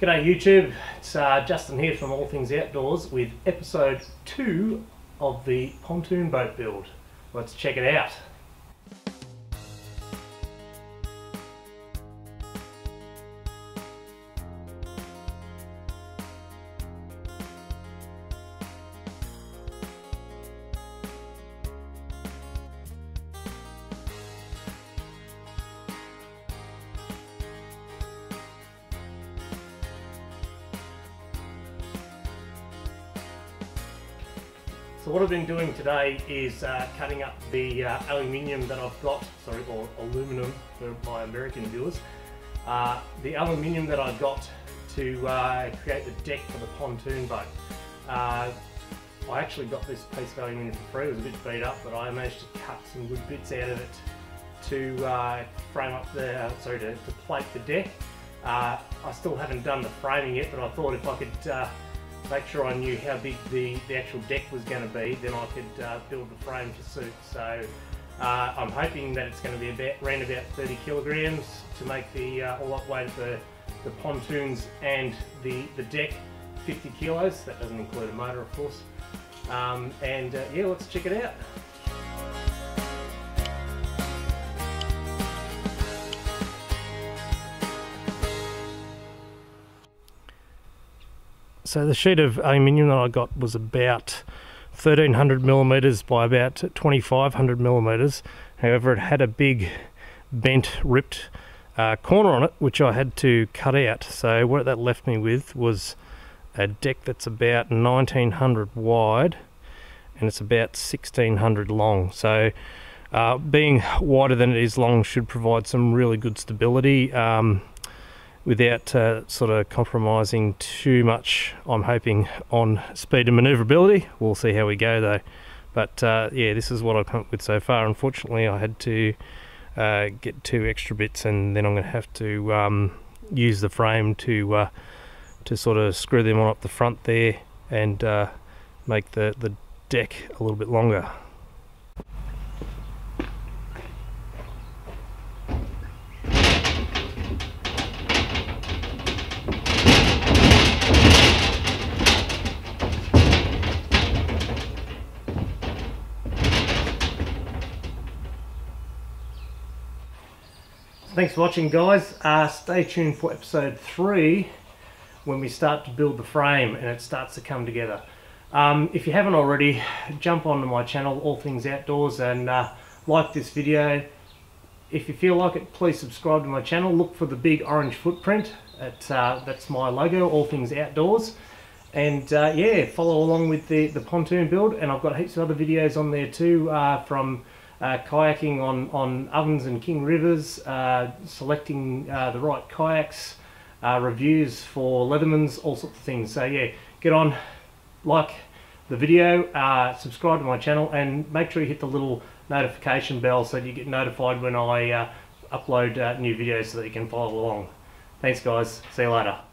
G'day YouTube, it's uh, Justin here from All Things Outdoors with episode 2 of the pontoon boat build. Let's check it out. So what I've been doing today is uh, cutting up the uh, aluminium that I've got, sorry, or aluminum for my American viewers. Uh, the aluminium that I got to uh, create the deck for the pontoon boat. Uh, I actually got this piece of aluminium for free, it was a bit beat up, but I managed to cut some good bits out of it to uh, frame up the, sorry, to, to, plate the deck. I still haven't done the framing yet, but I thought if I could make sure I knew how big the, the actual deck was going to be, then I could uh, build the frame to suit. So uh, I'm hoping that it's going to be about around about 30 kilograms to make the uh, all up weight of the, the pontoons and the, the deck 50 kilos. That doesn't include a motor, of course. Um, and uh, yeah, let's check it out. So the sheet of aluminium that I got was about 1300 millimeters by about 2500 millimeters. However, it had a big bent, ripped uh, corner on it, which I had to cut out. So what that left me with was a deck that's about 1900 wide and it's about 1600 long. So uh, being wider than it is long should provide some really good stability. Um, without uh, sort of compromising too much, I'm hoping, on speed and manoeuvrability. We'll see how we go though. But uh, yeah, this is what I've come up with so far. Unfortunately, I had to uh, get two extra bits, and then I'm going to have to um, use the frame to uh, to sort of screw them on up the front there and uh, make the, the deck a little bit longer. Thanks for watching guys. Uh, stay tuned for episode 3 when we start to build the frame and it starts to come together. Um, if you haven't already, jump onto my channel, All Things Outdoors, and uh, like this video. If you feel like it, please subscribe to my channel. Look for the big orange footprint. It, uh, that's my logo, All Things Outdoors. And uh, yeah, follow along with the, the pontoon build. And I've got heaps of other videos on there too uh, from uh, kayaking on, on Ovens and King Rivers, uh, selecting uh, the right kayaks, uh, reviews for Leathermans, all sorts of things. So yeah, get on, like the video, uh, subscribe to my channel and make sure you hit the little notification bell so that you get notified when I upload new videos so that you can follow along. Thanks guys, see you later.